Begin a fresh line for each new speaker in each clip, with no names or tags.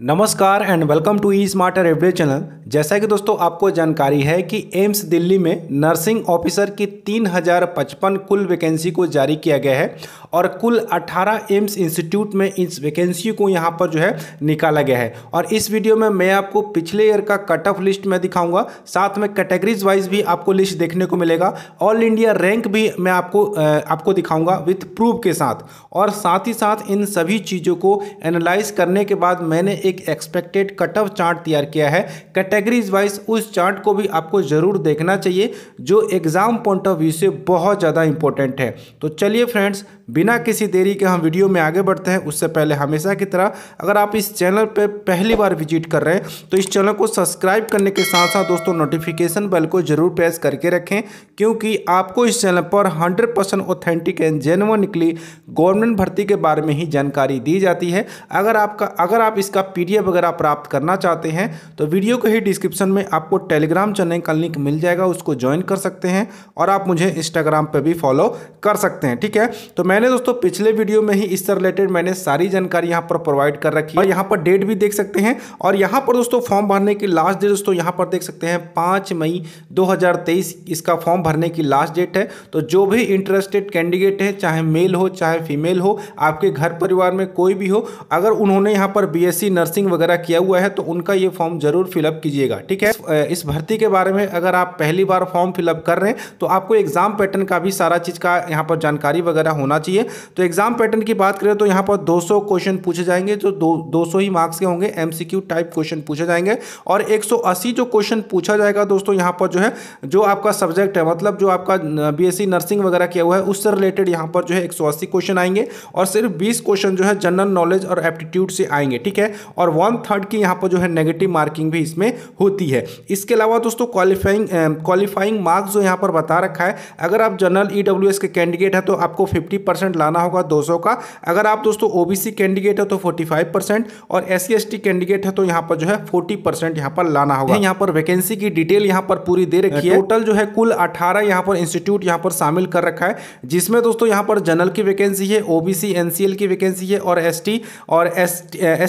नमस्कार and welcome to e smarter average channel जैसा कि दोस्तों आपको जानकारी है कि एम्स दिल्ली में नर्सिंग ऑफिसर की 3055 कुल वैकेंसी को जारी किया गया है और कुल 18 एम्स इंस्टीट्यूट में इस वैकेंसी को यहाँ पर जो है निकाला गया है। और इस वीडियो में मैं आपको पिछले ईयर का कट ऑफ़ लिस्ट में दिखाऊँगा। साथ में कैटेगरीज वाइज भी आपको लिस्ट देखने को मिलेगा। ऑल इंडिया रैंक भी मैं आपको आपको दिखाऊँगा विथ प्रूफ के साथ। और साथ ही साथ इन सभी चीज़ों को एनालाइज करने के बाद मैंने एक एक्सपेक्टेड कट ऑफ़ चार्ट तैयार किया है। कैटेगरीज वाइज उस चार्ट को भी आपको ज़रूर देखना चाहिए, जो एग्ज़ाम पॉइंट ऑफ़ व्यू से बहुत ज़्यादा इंपॉर्टेंट है। तो चलिए फ्रेंड्स बिना किसी देरी के हम वीडियो में आगे बढ़ते हैं। उससे पहले हमेशा की तरह, अगर आप इस चैनल पर पहली बार विज़िट कर रहे हैं तो इस चैनल को सब्सक्राइब करने के साथ साथ दोस्तों नोटिफिकेशन बेल को ज़रूर प्रेस करके रखें, क्योंकि आपको इस चैनल पर hundred percent authentic and genuine निकली गवर्नमेंट भर्ती के बारे में ही जानकारी दी जाती है। अगर आपका, अगर आप इसका पीडीएफ वगैरह प्राप्त करना चाहते हैं तो वीडियो के ही डिस्क्रिप्शन में आपको टेलीग्राम चैनल का लिंक मिल जाएगा, उसको ज्वाइन कर सकते हैं और आप मुझे इंस्टाग्राम पर भी फॉलो कर सकते हैं, ठीक है? तो मैंने दोस्तों पिछले वीडियो में ही इससे रिलेटेड मैंने सारी जानकारी यहाँ पर प्रोवाइड कर रखी है। यहाँ पर डेट भी देख सकते हैं। और यहाँ पर दोस्तों फॉर्म भरने की लास्ट डेट दोस्तों यहाँ पर देख सकते हैं, पाँच मई दो हज़ार तेईस इसका फॉर्म भरने की लास्ट डेट है। तो जो भी इंटरेस्टेड कैंडिडेट है, चाहे मेल हो, चाहे फीमेल हो, आपके घर परिवार में कोई भी हो, अगर उन्होंने यहाँ पर बीएससी नर्सिंग वगैरह किया हुआ है तो उनका ये फॉर्म ज़रूर फिलअप कीजिएगा, ठीक है? इस भर्ती के बारे में अगर आप पहली बार फॉर्म फिलअप कर रहे हैं तो आपको एग्ज़ाम पैटर्न का भी सारा चीज़ का यहाँ पर जानकारी वगैरह होना चाहिए। तो एग्ज़ाम पैटर्न की बात करें तो यहाँ पर 200 क्वेश्चन पूछे जाएँगे जो दो 200 ही मार्क्स के होंगे एमसीक्यू टाइप क्वेश्चन पूछे जाएँगे। और 180 जो क्वेश्चन पूछा जाएगा दोस्तों, यहाँ पर जो है, जो आपका सब्जेक्ट है मतलब जो आपका बीएससी नर्सिंग वगैरह किया हुआ है, उससे रिलेटेड यहाँ पर जो है एक क्वेश्चन आएँगे। और सिर्फ़ बीस क्वेश्चन जो है जनरल नॉलेज और एप्टीट्यूड से आएँगे, ठीक है? और वन थर्ड की यहाँ पर जो है नेगेटिव मार्किंग भी इसमें होती है। इसके अलावा दोस्तों क्वालिफाइंग क्वालिफाइंग मार्क्स जो यहाँ पर बता रखा है, अगर आप जनरल ई के कैंडिडेट है तो आपको फिफ्टी लाना होगा 200 का। अगर आप दोस्तों ओबीसी कैंडिडेट है तो 45 परसेंट और एस सी कैंडिडेट है तो यहाँ पर जो है 40 परसेंट यहाँ पर लाना होगा। यहाँ पर वैकेंसी की डिटेल यहाँ पर पूरी दे रखी है। टोटल जो है कुल 18 यहाँ पर इंस्टीट्यूट यहाँ पर शामिल कर रखा है जिसमें दोस्तों यहाँ पर जनरल की वैकेंसी है ओबीसी एनसीएल की वैकेंसी है और एसटी और एस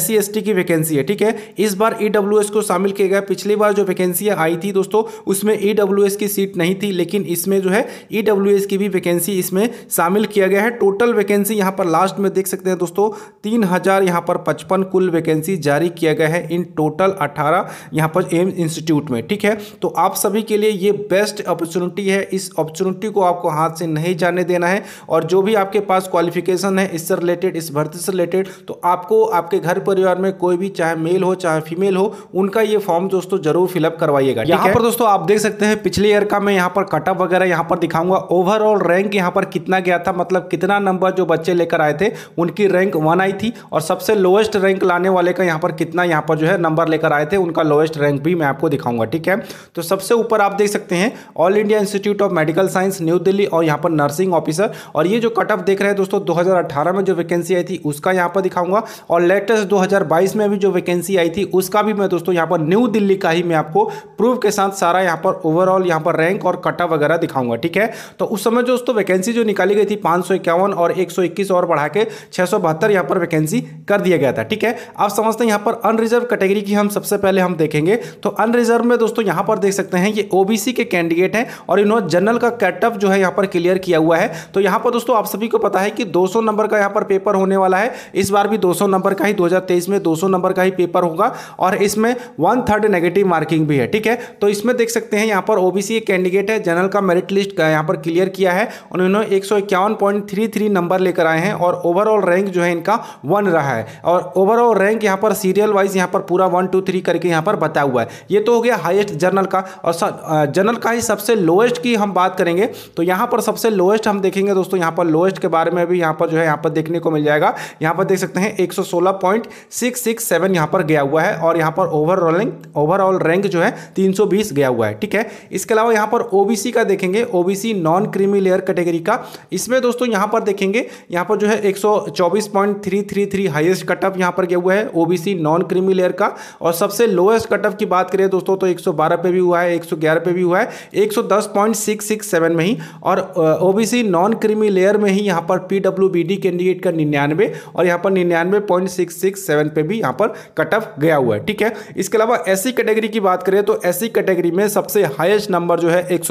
सी की वैकेंसी है ठीक है? इस बार ई को शामिल किया गया। पिछली बार जो वैकेंसी आई थी दोस्तों उसमें ई की सीट नहीं थी लेकिन इसमें जो है ई की भी वैकेंसी इसमें शामिल किया गया है। टोटल वैकेंसी यहाँ पर लास्ट में देख सकते हैं दोस्तों तीन हज़ार यहाँ पर पचपन कुल वैकेंसी जारी किया गया है इन टोटल अठारह यहाँ पर एम्स इंस्टीट्यूट में ठीक है? तो आप सभी के लिए ये बेस्ट अपॉर्चुनिटी है इस अपॉर्चुनिटी को आपको हाथ से नहीं जाने देना है और जो भी आपके पास क्वालिफिकेशन है इससे रिलेटेड इस भर्ती से रिलेटेड तो आपको आपके घर परिवार में कोई भी चाहे मेल हो चाहे फीमेल हो उनका ये फॉर्म दोस्तों ज़रूर फिलअप करवाइएगा यहाँ पर दोस्तों आप देख सकते हैं पिछले ईयर का मैं यहाँ पर कटअप वगैरह यहाँ पर दिखाऊँगा ओवरऑल रैंक यहाँ पर कितना गया था मतलब कितना नंबर जो बच्चे लेकर आए थे, उनकी रैंक वन आई थी और सबसे लोएस्ट रैंक लाने वाले का यहाँ पर कितना यहाँ पर जो है नंबर लेकर आए थे, उनका लोएस्ट रैंक भी मैं आपको दिखाऊँगा, ठीक है? तो सबसे ऊपर आप देख सकते हैं All India Institute of Medical Science New Delhi और यहाँ पर नर्सिंग ऑफिसर और ये जो कट ऑफ़ देख रहे हैं दोस्तों, दो में जो वैकेंसी आई थी, उसका यहाँ पर दिखाऊँगा और लेटेस्ट दो हज़ार बाईस में भी जो वैकेंसी आई थी, उसका भी मैं दोस्तों यहाँ पर न्यू दिल्ली का ही मैं आपको प्रूफ के साथ सारा यहाँ पर ओवरऑल यहाँ पर रैंक और कटा वगैरह दिखाऊँगा, ठीक है? तो उस समय दोस्तों वैकेंसी जो निकाली गई थी, पाँच और एक सौ इक्कीस और बढ़ा के सौ यहाँ पर वैकेंसी कर दिया गया था, ठीक है? आप समझते हैं यहाँ पर अनरिजर्व कैटेगरी की हम सबसे पहले हम देखेंगे। तो अनरिजर्व में दोस्तों यहाँ पर देख सकते हैं, ये ओबीसी के कैंडिडेट हैं और इन्होंने जनरल का कैटअप जो है यहाँ पर क्लियर किया हुआ है। तो यहाँ पर दोस्तों आप सभी को पता है कि 200 नंबर का यहाँ पर पेपर होने वाला है। इस बार भी 200 नंबर का ही 2023 में 200 नंबर का ही पेपर होगा और इसमें वन थर्ड नेगेटिव मार्किंग भी है, ठीक है? तो इसमें देख सकते हैं यहाँ पर ओबीसी कैंडिडेट है जनरल का मेरिट लिस्ट यहाँ पर क्लियर किया है। उन्होंने एक नंबर लेकर आए हैं और ओवरऑल रैंक जो है इनका वन रहा है और ओवरऑल रैंक यहाँ पर सीरियल वाइज यहाँ पर पूरा वन टू थ्री करके यहाँ पर बताया हुआ है ये तो हो गया हाईएस्ट जर्नल का और जर्नल का ही सबसे लोएस्ट की हम बात करेंगे तो यहाँ पर सबसे लोएस्ट हम देखेंगे दोस्तों यहाँ पर लोएस्ट के बारे में भी यहाँ पर जो है यहाँ पर देखने को मिल जाएगा यहाँ पर देख सकते हैं एक सौ यहाँ पर गया हुआ है और यहाँ पर ओवरऑलिंग ओवरऑल रैंक जो है तीन सौ बीस गया हुआ है ठीक है इसके अलावा यहाँ पर ओबीसी का देखेंगे OBC non creamy layer category का इसमें दोस्तों यहाँ पर देखेंगे, यहाँ पर जो है एक हाईएस्ट कटअप यहाँ पर गया हुआ है ओबीसी नॉन क्रीमी लेयर का। और सबसे लोएस्ट कटअप की बात करें दोस्तों तो 112 पे भी हुआ है 111 पे भी हुआ है 110.667 में ही। और ओबीसी नॉन क्रीमी लेयर में ही यहाँ पर पीडब्ल्यूबीडी कैंडिडेट का निन्यानवे और यहाँ पर निन्यानवे पे भी यहाँ पर कटअप गया हुआ है, ठीक है? इसके अलावा एसी कैटेगरी की बात करें तो एसी कैटेगरी में सबसे हाईएस्ट नंबर जो है, एक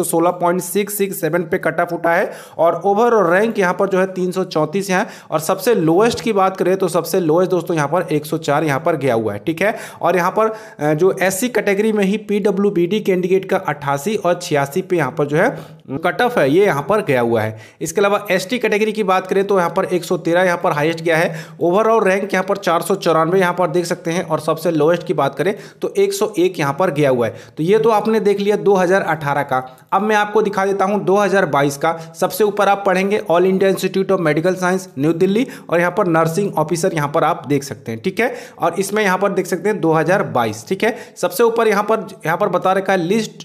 पे कटअप उठा है। और ओवरऑल रैंक यहाँ पर जो है तीन सौ है। और सबसे लोएस्ट की बात करें तो सबसे लोएस्ट दोस्तों यहाँ पर 104 यहाँ पर गया हुआ है, ठीक है? और यहाँ पर जो एससी कैटेगरी में ही पीडब्ल्यूबीडी कैंडिडेट का 88 और छियासी पे यहाँ पर जो है कट ऑफ़ है, ये यहाँ पर गया हुआ है। इसके अलावा एसटी कैटेगरी की बात करें तो यहाँ पर 113 यहाँ पर हाईएस्ट गया है। ओवरऑल रैंक यहाँ पर चार सौ यहाँ पर देख सकते हैं। और सबसे लोएस्ट की बात करें तो 101 यहाँ पर गया हुआ है। तो ये तो आपने देख लिया 2018 का। अब मैं आपको दिखा देता हूँ 2022 का। सबसे ऊपर आप पढ़ेंगे All India Institute of Medical Science New Delhi और यहाँ पर नर्सिंग ऑफिसर यहाँ पर आप देख सकते हैं ठीक है और इसमें यहाँ पर देख सकते हैं 2022 ठीक है सबसे ऊपर यहाँ पर यहाँ पर बता रखा है list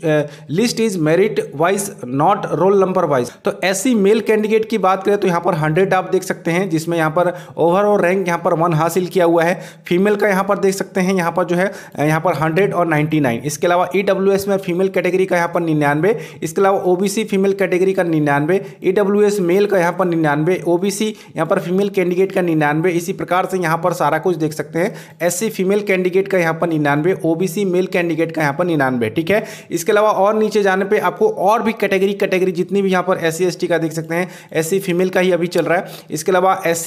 list is merit wise not roll number wise तो ऐसी मेल कैंडिडेट की बात करें तो यहाँ पर हंड्रेड आप देख सकते हैं जिसमें यहाँ पर ओवरऑल रैंक यहाँ पर वन हासिल किया हुआ है फीमेल का यहाँ पर देख सकते हैं यहाँ पर जो है यहाँ पर हंड्रेड और नाइन्टी इसके अलावा ई e में फीमेल कैटेगरी का यहाँ पर निन्यानवे इसके अलावा ओबीसी फीमेल कैटेगरी का निन्यानवे ई मेल का यहाँ पर निन्यानवे ओबीसी यहाँ पर फीमेल कैंडिडेट का निन्यानवे इसी प्रकार से यहाँ पर सारा कुछ देख सकते हैं एस फीमेल कैंडिडेट का यहाँ पर निन्यानवे ओबीसी मेल कैंडिडेट का यहाँ पर निन्यानवे ठीक है इसके अलावा और नीचे जाने पर आपको और भी कैटेगरी कैटेगरी जितनी भी यहाँ पर एस सी का देख सकते हैं एस फीमेल का ही अभी चल रहा है इसके अलावा एस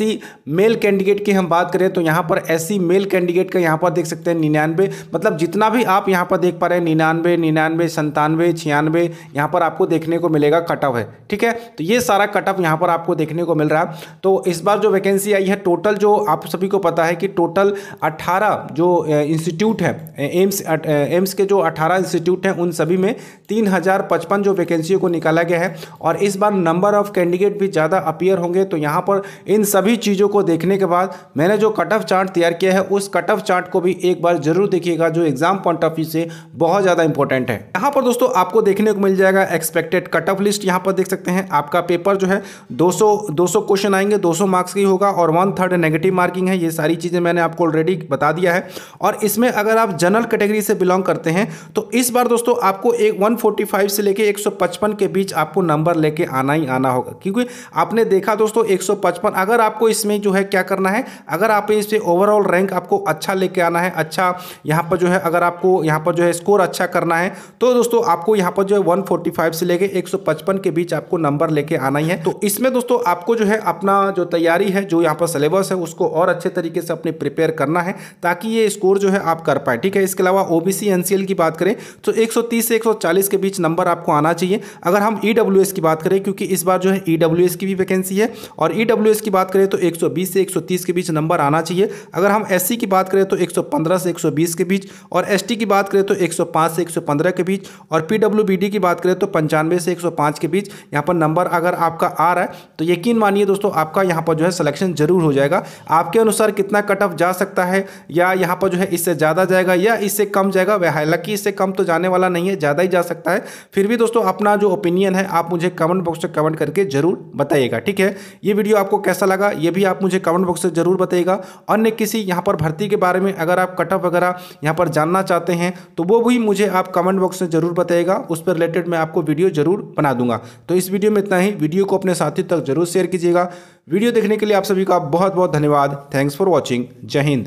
मेल कैंडिडेट की हम बात करें तो यहाँ पर एस मेल कैंडिडेट का यहाँ पर देख सकते हैं निन्यानवे मतलब जितना भी आप यहाँ पर देख पा रहे हैं निन्यानवे निन्यानवे संतानवे छियानवे यहाँ पर आपको देखने को मिलेगा कट ऑफ़ है ठीक है तो ये सारा कट ऑफ़ यहाँ पर आपको देखने को मिल रहा। है तो इस बार जो वैकेंसी आई है टोटल जो आप सभी को पता है कि टोटल 18 जो इंस्टीट्यूट है एम्स एम्स के जो 18 इंस्टीट्यूट हैं, उन सभी में तीन हज़ार पचपन जो वैकेंसियों को निकाला गया है। और इस बार नंबर ऑफ़ कैंडिडेट भी ज़्यादा अपियर होंगे। तो यहाँ पर इन सभी चीज़ों को देखने के बाद मैंने जो कट ऑफ़ चार्ट तैयार किया है, उस कट ऑफ़ चार्ट को भी एक बार ज़रूर देखिएगा, जो एग्ज़ाम पॉइंट ऑफ़ व्यू से बहुत ज़्यादा इंपॉर्टेंट है। यहाँ पर दोस्तों आपको देखने को मिल जाएगा एक्सपेक्टेड कट ऑफ़ लिस्ट यहाँ पर देख सकते हैं, आपका पेपर जो है 200 200 क्वेश्चन आएँगे 200 मार्क्स की होगा और वन थर्ड नेगेटिव मार्किंग है, ये सारी चीज़ें मैंने आपको ऑलरेडी बता दिया है। और इसमें अगर आप जनरल कैटेगरी से बिलोंग करते हैं तो इस बार दोस्तों आपको एक 145 से लेके 155 के बीच आपको नंबर लेके आना ही आना होगा। क्योंकि आपने देखा दोस्तों 155 अगर आपको इसमें जो है क्या करना है, अगर आप इस ओवरऑल रैंक आपको अच्छा लेके आना है अच्छा यहाँ पर जो है, अगर आपको यहाँ पर जो है स्कोर अच्छा करना है तो दोस्तों आपको यहाँ पर जो है वन से लेके एक सौ पचपन के बीच आपको नंबर लेके आना ही है। तो इसमें दोस्तों आपको जो है अपना जो तैयारी है, जो यहाँ पर सिलेबस है, उसको और अच्छे तरीके से अपने प्रिपेयर करना है, ताकि ये स्कोर जो है आप कर पाए, ठीक है? इसके अलावा ओबीसी एनसीएल की बात करें तो 130 से 140 के बीच नंबर आपको आना चाहिए। अगर हम ईडब्ल्यूएस की बात करें, क्योंकि इस बार जो है ईडब्ल्यूएस की भी वैकेंसी है, और ईडब्ल्यूएस की बात करें तो 120 से 130 के बीच नंबर आना चाहिए। अगर हम एससी की बात करें तो 115 से 120 के बीच, और एसटी की बात करें तो 105 से 115 के बीच, और पीडब्ल्यूबीडी की बात करें तो पंचानवे से 105 के बीच। यहाँ पर नंबर अगर आपका आ रहा है तो यकीन मानिए दोस्तों, आपका यहाँ पर जो है सिलेक्शन ज़रूर हो जाएगा। आपके अनुसार कितना कट ऑफ़ जा सकता है, या यहाँ पर जो है इससे ज़्यादा जाएगा या इससे कम जाएगा, वह हालाँकि इससे कम तो जाने वाला नहीं है, ज़्यादा ही जा सकता है। फिर भी दोस्तों, अपना जो ओपिनियन है, आप मुझे कमेंट बॉक्स में कमेंट करके ज़रूर बताइएगा, ठीक है? ये वीडियो आपको कैसा लगा, ये भी आप मुझे कमेंट बॉक्स से ज़रूर बताइएगा। अन्य किसी यहाँ पर भर्ती के बारे में अगर आप कट ऑफ़ वगैरह यहाँ पर जानना चाहते हैं तो वो भी मुझे आप कमेंट बॉक्स में ज़रूर बताइएगा, उस पर रिलेटेड मैं आपको वीडियो ज़रूर बना दूँगा। तो इस वीडियो में इतना ही वीडियो को अपने साथी तक ज़रूर शेयर कीजिएगा। वीडियो देखने के लिए आप सभी का बहुत बहुत धन्यवाद। थैंक्स फॉर वॉचिंग जय हिंद।